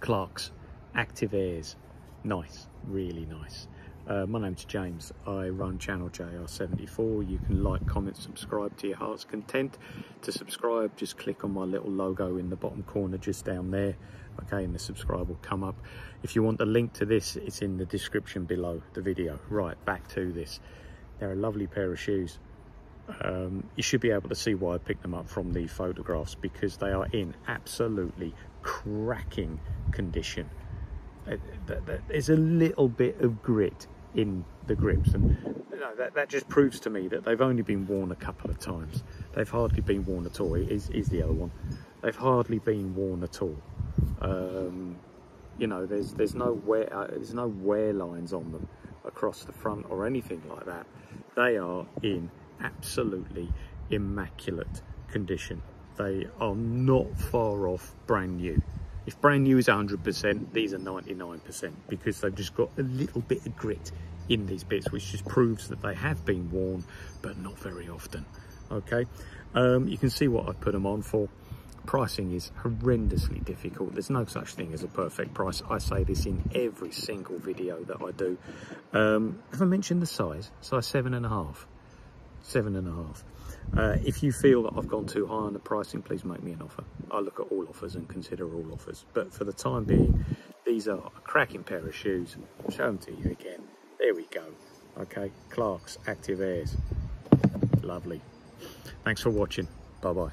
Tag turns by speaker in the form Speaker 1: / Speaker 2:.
Speaker 1: Clarks Active Airs. Nice, really nice. Uh, my name's James. I run channel JR74. You can like, comment, subscribe to your heart's content. To subscribe, just click on my little logo in the bottom corner just down there. Okay, and the subscribe will come up. If you want the link to this, it's in the description below the video. Right, back to this. They're a lovely pair of shoes. Um, you should be able to see why I picked them up from the photographs because they are in absolutely cracking condition. Uh, there's a little bit of grit in the grips and you know, that, that just proves to me that they've only been worn a couple of times. They've hardly been worn at all, is, is the other one. They've hardly been worn at all. Um, you know, there's there's no wear uh, there's no wear lines on them across the front or anything like that. They are in absolutely immaculate condition. They are not far off brand new. If brand new is 100%, these are 99% because they've just got a little bit of grit in these bits, which just proves that they have been worn, but not very often. Okay, um, you can see what I put them on for. Pricing is horrendously difficult. There's no such thing as a perfect price. I say this in every single video that I do. Um, have I mentioned the size? Size seven and a half. Seven and a half. Uh, if you feel that I've gone too high on the pricing, please make me an offer. I look at all offers and consider all offers. But for the time being, these are a cracking pair of shoes. I'll show them to you again. There we go. Okay, Clarks Active Airs. Lovely. Thanks for watching. Bye-bye.